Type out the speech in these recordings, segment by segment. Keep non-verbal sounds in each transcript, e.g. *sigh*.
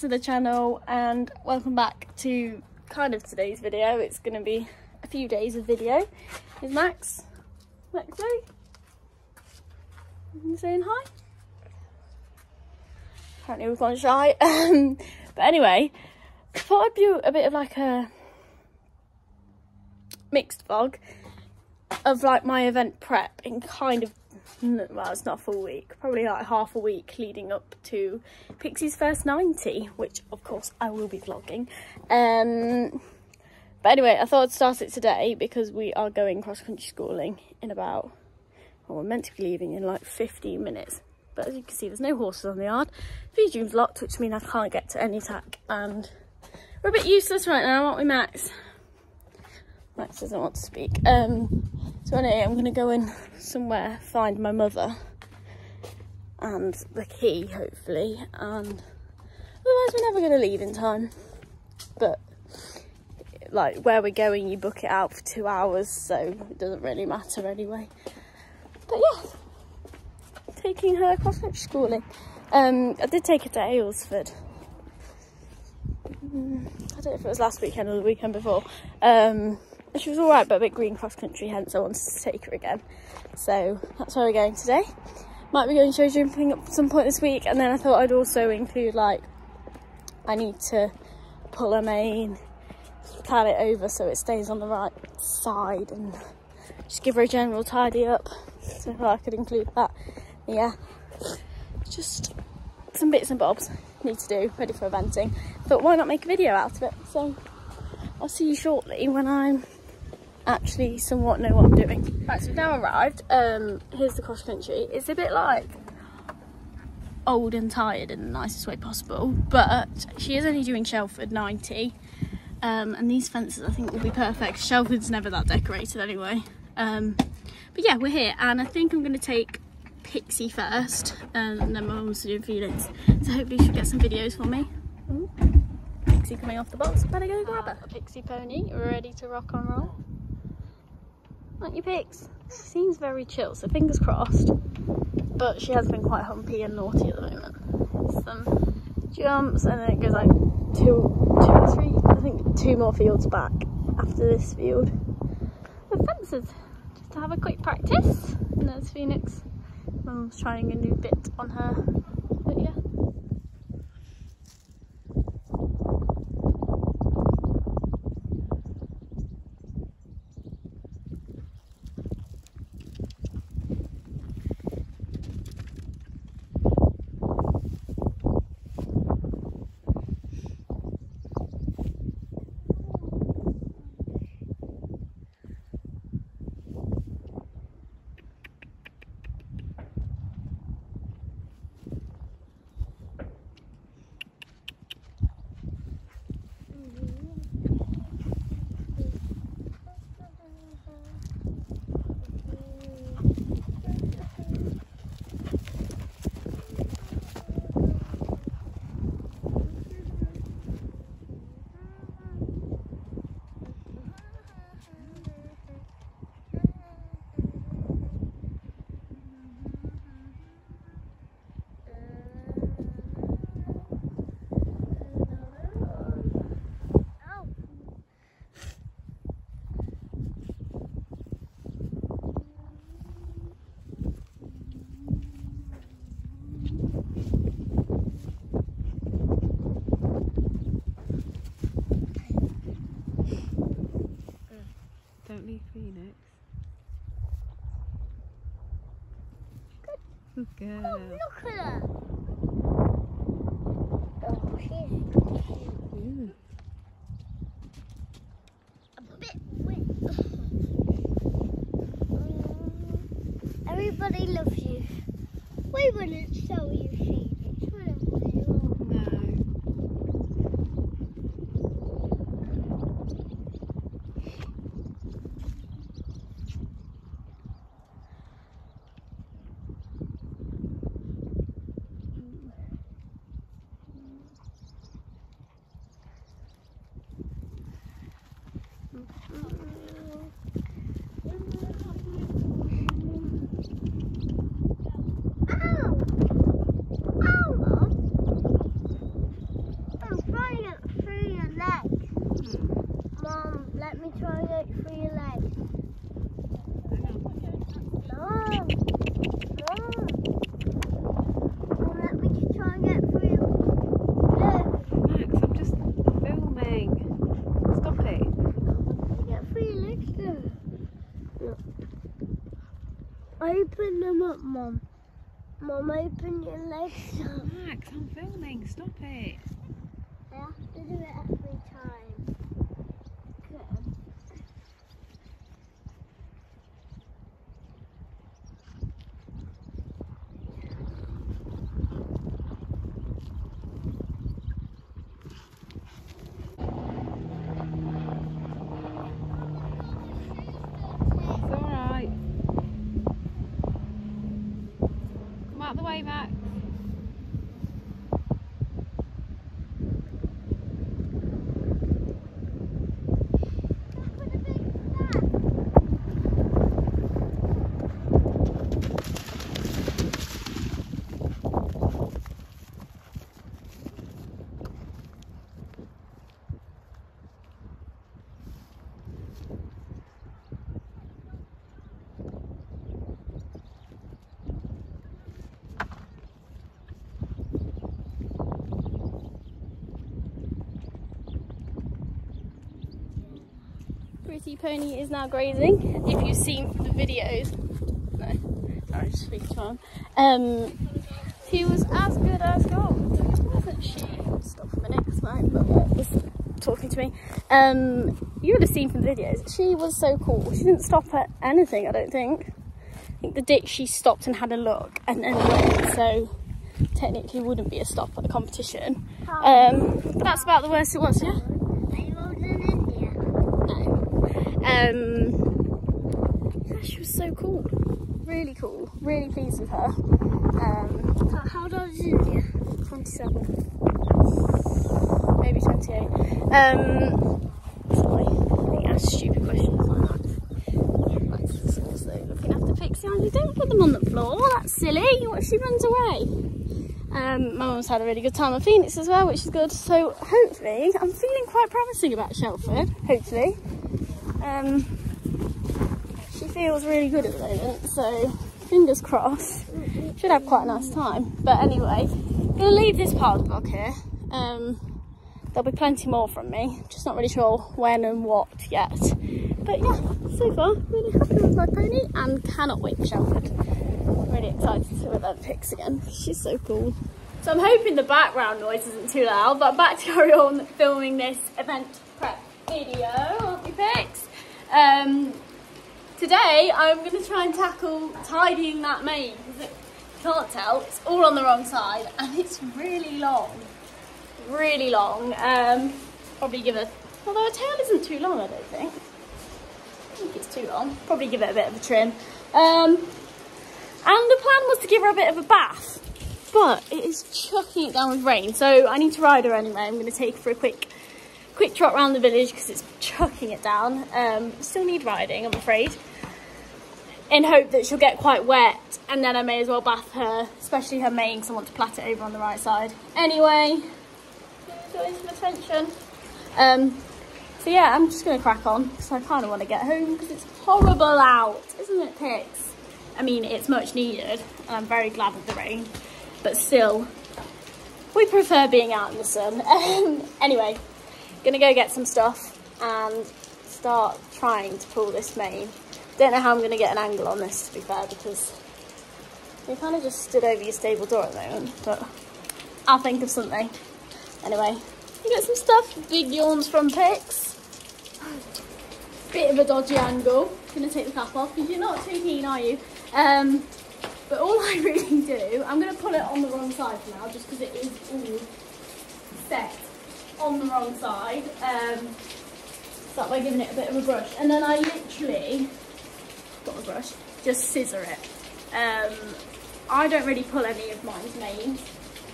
to the channel and welcome back to kind of today's video. It's going to be a few days of video. Is Max? Max Lee? You saying hi? Apparently we've gone shy. *laughs* Um, but anyway, I thought I'd do a bit of like a mixed vlog of like my event prep in kind of well it's not a full week probably like half a week leading up to pixie's first 90 which of course i will be vlogging. Um but anyway i thought i'd start it today because we are going cross country schooling in about well we're meant to be leaving in like 15 minutes. But as you can see there's no horses on the yard. Fijium's locked which means i can't get to any tack and we're a bit useless right now aren't we max? Max doesn't want to speak. Um, so anyway, I'm going to go in somewhere, find my mother and the key, hopefully. And otherwise, we're never going to leave in time. But like where we're going, you book it out for two hours, so it doesn't really matter anyway. But yeah, taking her cross country schooling. Um, I did take her to Aylesford. Mm, I don't know if it was last weekend or the weekend before. Um, she was all right, but a bit green cross country, hence I wanted to take her again. So that's where we're going today. Might be going to show jumping at some point this week, and then I thought I'd also include like I need to pull a mane, pat it over so it stays on the right side, and just give her a general tidy up. So I could include that. Yeah, just some bits and bobs need to do ready for eventing. Thought why not make a video out of it? So I'll see you shortly when I'm actually somewhat know what I'm doing. Right, so we've now arrived. Um, here's the cross country. It's a bit like old and tired in the nicest way possible, but she is only doing Shelford 90. Um, and these fences I think will be perfect. Shelford's never that decorated anyway. Um, but yeah, we're here and I think I'm going to take Pixie first and then my mum's doing Felix. So hopefully she'll get some videos for me. Ooh. Pixie coming off the box, better go grab her. A Pixie pony, ready to rock and roll. Aren't you, Pix? She seems very chill, so fingers crossed. But she has been quite humpy and naughty at the moment. Some jumps, and then it goes like two, two or three, I think two more fields back after this field. The fences, just to have a quick practice. And there's Phoenix. Mum's trying a new bit on her. But yeah. Don't leave Phoenix. Good. Good girl. Oh, look at her. Oh, she's Ooh. a bit wet. Everybody loves you. We wouldn't sell you Phoenix, Hum, hum, hum. Open them up, Mum. Mum, open your legs up. Max, I'm filming. Stop it. I have to do it every time. Good. It's alright. Come out the way, Max. Pretty Pony is now grazing. If you've seen from the videos, no, sorry, just speaking to him. Um, he was as good as gold, wasn't she? Stop for a minute, because my mum was talking to me. Um, you would have seen from the videos. She was so cool. She didn't stop at anything, I don't think. I think the ditch she stopped and had a look and then went. So technically wouldn't be a stop at the competition. Um, but that's about the worst it was, yeah. Are you older in India? Um, yeah, she was so cool. Really cool. Really pleased with her. Um, How, old is India? 27. Maybe 28. Um, sorry, I ask stupid questions like that. Like looking after Pixie. You don't put them on the floor. That's silly. What if she runs away? Um, my mum's had a really good time at Phoenix as well, which is good. So hopefully, I'm feeling quite promising about Shelford. Hopefully. Um, she feels really good at the moment, so fingers crossed. Should have quite a nice time. But anyway, gonna leave this part of the vlog here. Um, there'll be plenty more from me. Just not really sure when and what yet. But yeah, so far really happy with my pony and cannot wait for Shelford. Really excited to see what that picks again. She's so cool. So I'm hoping the background noise isn't too loud, but I'm back to carry on filming this event prep video of the. Um, today I'm going to try and tackle tidying that mane because it, can't tell, it's all on the wrong side *laughs* and it's really long. Really long. Um, probably give it, although a tail isn't too long I don't think. I think it's too long. Probably give it a bit of a trim. Um, and the plan was to give her a bit of a bath, but it is chucking it down with rain. So I need to ride her anyway. I'm going to take her for a quick, quick trot around the village because it's chucking it down. Um, still need riding, I'm afraid. In hope that she'll get quite wet, and then I may as well bath her, especially her mane, because I want to plait it over on the right side. Anyway, enjoy some attention. Um, so yeah, I'm just going to crack on because I kind of want to get home because it's horrible out, isn't it, Pix? I mean, it's much needed, and I'm very glad of the rain, but still, we prefer being out in the sun. *laughs* Anyway, gonna go get some stuff and start trying to pull this mane. Don't know how I'm gonna get an angle on this, to be fair, because you kind of just stood over your stable door at the moment, but I'll think of something. Anyway, you get some stuff. Big yawns from Pix. Bit of a dodgy angle. Gonna take the cap off because you're not too keen, are you? Um, but all I *laughs* really do, I'm gonna pull it on the wrong side for now, just because it is all set on the wrong side. Um, start by giving it a bit of a brush, and then I literally got a brush, just scissor it. Um, I don't really pull any of mine's manes,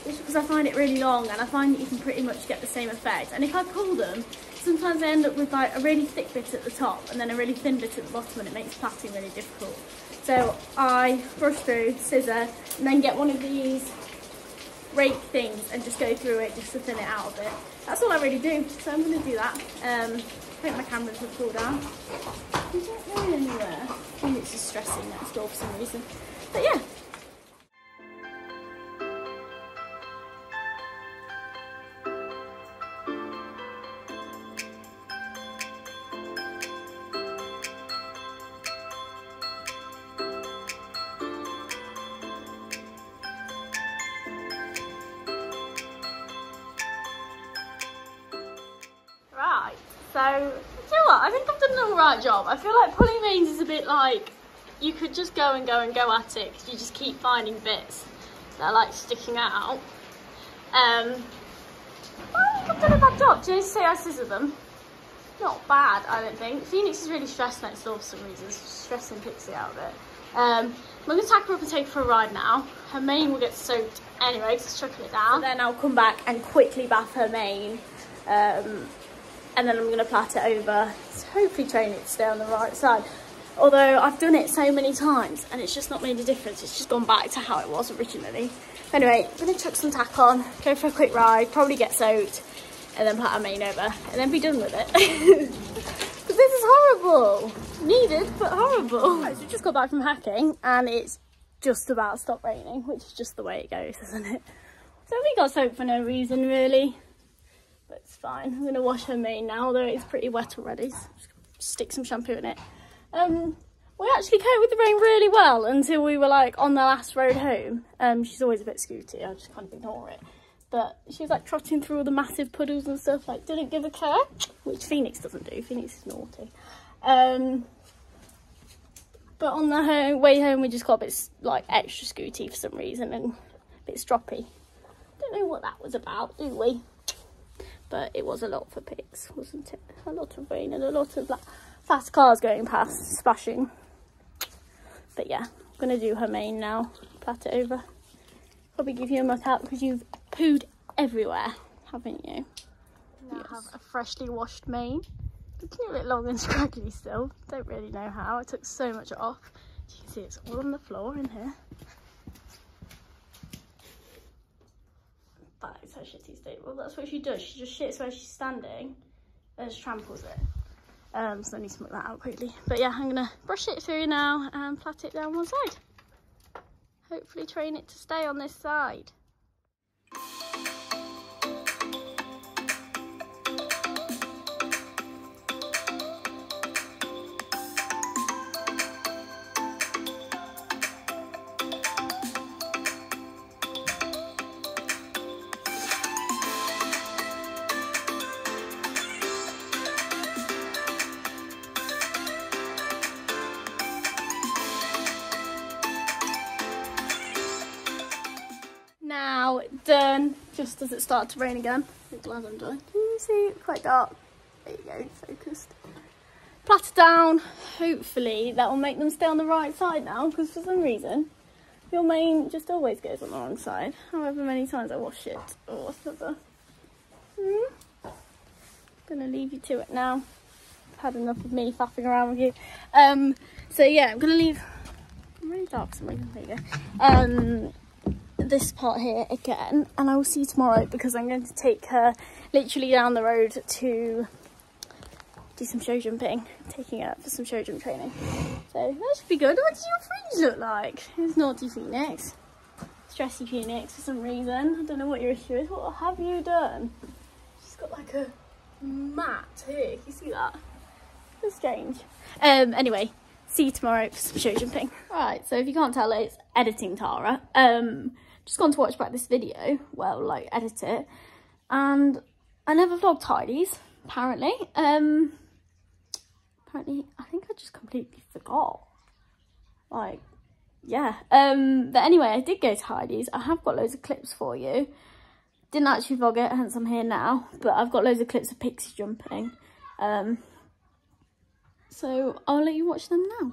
just because I find it really long, and I find that you can pretty much get the same effect. And if I pull them, sometimes I end up with like a really thick bit at the top and then a really thin bit at the bottom, and it makes plaiting really difficult. So I brush through, scissor, and then get one of these rake things and just go through it just to thin it out a bit. That's all I really do, so I'm going to do that. Um, I hope my cameras will cool down. I'm not going anywhere. I think it's just stressing next door for some reason. But yeah. So, you know what? I think I've done an alright job. I feel like pulling reins is a bit like you could just go and go and go at it because you just keep finding bits that are like sticking out. Um, I think I've done a bad job. Do you say I scissor them? Not bad, I don't think. Phoenix is really stressed next door for some reason. She's stressing Pixie out of it. Um, I'm going to tack her up and take her for a ride now. Her mane will get soaked anyway because it's chucking it down. then I'll come back and quickly bath her mane. Um, and then I'm going to plait it over to hopefully train it to stay on the right side. Although I've done it so many times and it's just not made a difference. It's just gone back to how it was originally. Anyway, I'm going to chuck some tack on, go for a quick ride, probably get soaked, and then plait our mane over, and then be done with it. *laughs* but this is horrible. Needed, but horrible. Right, so we just got back from hacking and it's just about stopped raining, which is just the way it goes, isn't it? So we got soaked for no reason really, but it's fine. I'm gonna wash her mane now, although it's pretty wet already. So stick some shampoo in it. Um, we actually coped with the rain really well until we were like on the last road home. Um, she's always a bit scooty, I just kind of ignore it. But she was like trotting through all the massive puddles and stuff, like didn't give a care, which Phoenix doesn't do. Phoenix is naughty. Um, but on the home, way home, we just got a bit like extra scooty for some reason and a bit stroppy. Don't know what that was about, do we? But it was a lot for Pix, wasn't it? A lot of rain and a lot of like, fast cars going past, splashing. But yeah, I'm gonna do her mane now, plait it over. Probably give you a muck out because you've pooed everywhere, haven't you? Now yes. have a freshly washed mane. Looking a bit long and *laughs* scraggly still. Don't really know how. I took so much off. You can see it's all on the floor in here. That is her shitty state. Well, that's what she does. She just shits where she's standing and just tramples it. Um, so I need to smoke that out quickly. But yeah, I'm gonna brush it through now and plait it down one side. Hopefully train it to stay on this side. Just as it started to rain again. I'm glad I'm done. Can you see it's quite dark? There you go, focused. Platter down. Hopefully that will make them stay on the right side now because for some reason your mane just always goes on the wrong side. However many times I wash it or whatever. Hmm. Gonna leave you to it now. I've had enough of me faffing around with you. Um, so yeah, I'm gonna leave. I'm really dark for. There you go. Um, this part here again and I will see you tomorrow because I'm going to take her literally down the road to do some show jumping, taking her for some show jump training. So that should be good. What does your fringe look like? It's naughty Phoenix. Stressy Phoenix for some reason. I don't know what your issue is. What have you done? She's got like a mat here. You see that? It's strange. Um, anyway, see you tomorrow for some show jumping. Right, so if you can't tell, it's editing Tara. Um, just gone to watch back this video, well, like edit it, and I never vlogged tidies, apparently. Um, apparently, I think I just completely forgot. Like, yeah. Um, but anyway, I did go to tidies. I have got loads of clips for you. Didn't actually vlog it, hence I'm here now, but I've got loads of clips of Pixie jumping. Um, so I'll let you watch them now.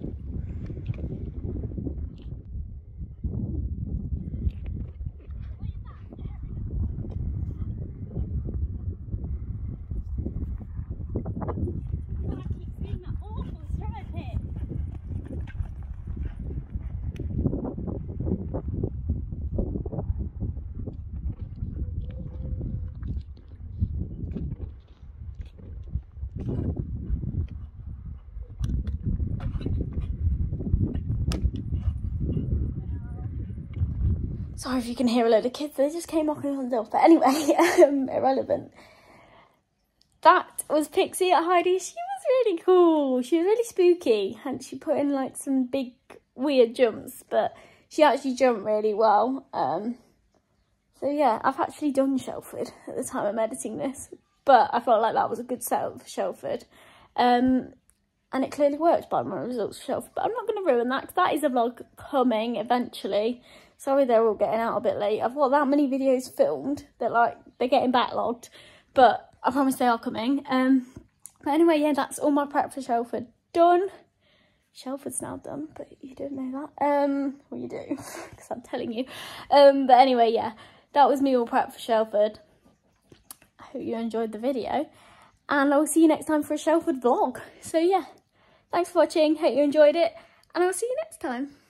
Sorry if you can hear a load of kids. They just came knocking on the door. But anyway, *laughs* um, irrelevant. That was Pixie at Heidi. She was really cool. She was really spooky. And she put in like some big weird jumps. But she actually jumped really well. Um, so yeah, I've actually done Shelford at the time I'm editing this. But I felt like that was a good setup for Shelford. Um, and it clearly worked by my results for Shelford. But I'm not going to ruin that because that is a vlog coming eventually. Sorry they're all getting out a bit late. I've got that many videos filmed that like they're getting backlogged, but I promise they are coming. Um, but anyway, yeah, that's all my prep for Shelford done. Shelford's now done, but you don't know that. Um, well you do, *laughs* because I'm telling you. Um, but anyway, yeah, that was me all prep for Shelford. I hope you enjoyed the video, and I will see you next time for a Shelford vlog. So yeah, thanks for watching. Hope you enjoyed it, and I'll see you next time.